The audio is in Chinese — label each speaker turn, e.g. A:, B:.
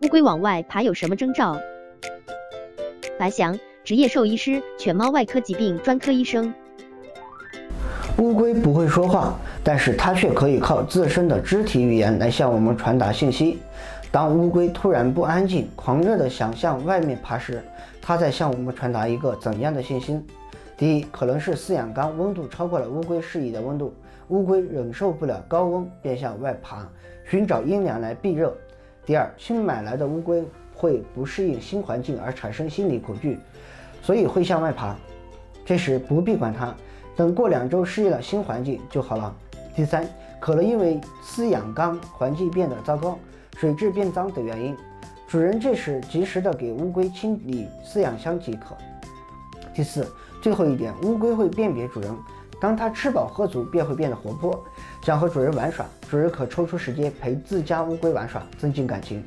A: 乌龟往外爬有什么征兆？白翔，职业兽医师，犬猫外科疾病专科医生。
B: 乌龟不会说话，但是它却可以靠自身的肢体语言来向我们传达信息。当乌龟突然不安静、狂热地想向外面爬时，它在向我们传达一个怎样的信息？第一，可能是饲养缸温度超过了乌龟适宜的温度，乌龟忍受不了高温，便向外爬，寻找阴凉来避热。第二，新买来的乌龟会不适应新环境而产生心理恐惧，所以会向外爬。这时不必管它，等过两周适应了新环境就好了。第三，可能因为饲养缸环境变得糟糕。水质变脏等原因，主人这时及时的给乌龟清理饲养箱即可。第四，最后一点，乌龟会辨别主人，当它吃饱喝足，便会变得活泼，想和主人玩耍，主人可抽出时间陪自家乌龟玩耍，增进感情。